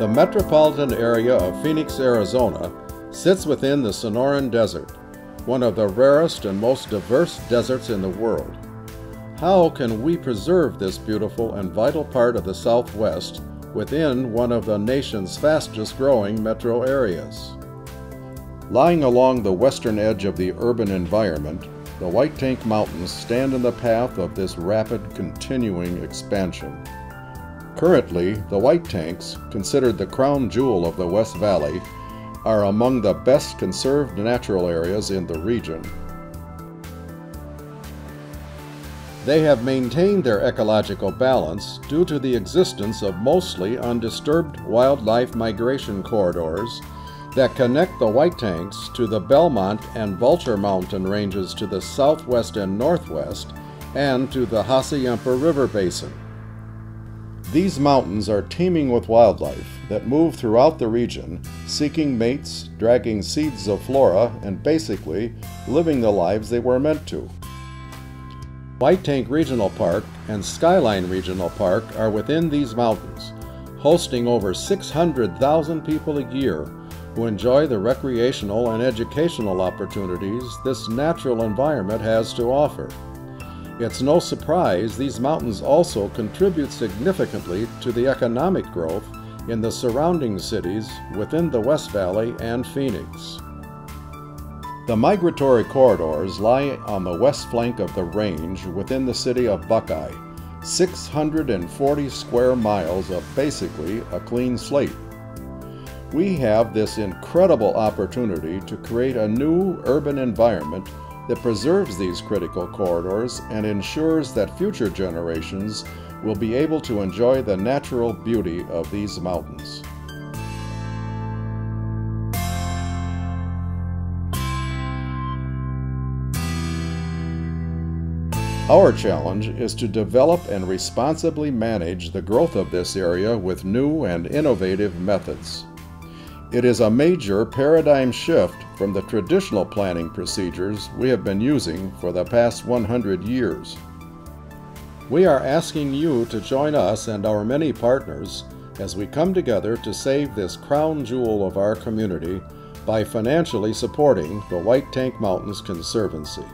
The metropolitan area of Phoenix, Arizona sits within the Sonoran Desert, one of the rarest and most diverse deserts in the world. How can we preserve this beautiful and vital part of the Southwest within one of the nation's fastest growing metro areas? Lying along the western edge of the urban environment, the White Tank Mountains stand in the path of this rapid continuing expansion. Currently, the White Tanks, considered the crown jewel of the West Valley, are among the best conserved natural areas in the region. They have maintained their ecological balance due to the existence of mostly undisturbed wildlife migration corridors that connect the White Tanks to the Belmont and Vulture Mountain ranges to the southwest and northwest, and to the Hassayampa River Basin. These mountains are teeming with wildlife that move throughout the region, seeking mates, dragging seeds of flora, and basically living the lives they were meant to. White Tank Regional Park and Skyline Regional Park are within these mountains, hosting over 600,000 people a year who enjoy the recreational and educational opportunities this natural environment has to offer. It's no surprise these mountains also contribute significantly to the economic growth in the surrounding cities within the West Valley and Phoenix. The migratory corridors lie on the west flank of the range within the city of Buckeye, 640 square miles of basically a clean slate. We have this incredible opportunity to create a new urban environment that preserves these critical corridors and ensures that future generations will be able to enjoy the natural beauty of these mountains. Our challenge is to develop and responsibly manage the growth of this area with new and innovative methods. It is a major paradigm shift from the traditional planning procedures we have been using for the past 100 years. We are asking you to join us and our many partners as we come together to save this crown jewel of our community by financially supporting the White Tank Mountains Conservancy.